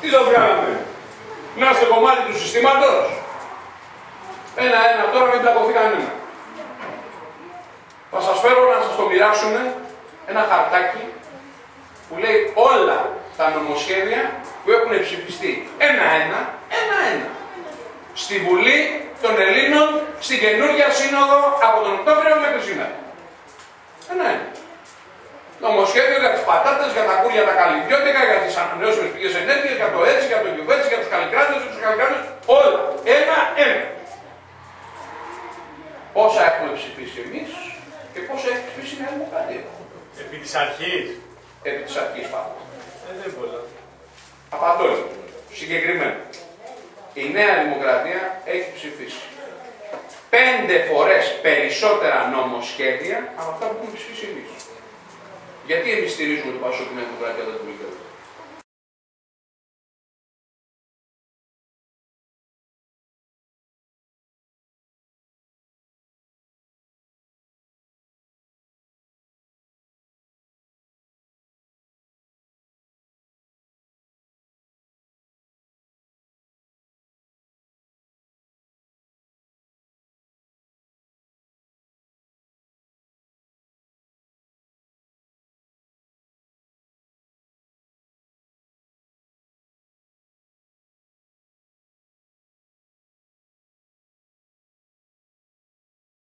Τι σας κάναμε. Να είστε κομμάτι του συστήματος. Ένα-ένα τώρα μην πλακωθεί κανένα. Θα σας φέρω να σας το μοιράσουμε ένα χαρτάκι που λέει όλα τα νομοσχέδια που έχουν ψηφιστεί ένα-ένα, ένα-ένα. Στη Βουλή των Ελλήνων, στην καινούργια σύνοδο από τον Οκτώβριο μέχρι σήμερα. Ένα-ένα. Νομοσχέδιο για τις πατάτες, για τα κούρια, τα καλλιντιώτικα, για τις ανανεώσιμες πηγές ενέργειας, για το έτσι, για το κυβέρνηση, για του καλλικράτε, για του καλλικράτε. Όλα. Ένα-ένα. Πόσα έχουμε ψηφίσει εμείς και πόσα έχει ψηφίσει η Νέα Δημοκρατία. Επί της αρχής. Επί της αρχής πάντα. Ε, δεν πολλά. Απαντώ λοιπόν. Συγκεκριμένα. Η Νέα Δημοκρατία έχει ψηφίσει πέντε φορές περισσότερα νομοσχέδια από αυτά που έχουμε ψηφίσει εμείς. Γιατί εμείς στηρίζουμε το Πασόκ Νέα Δημοκρατία δεν το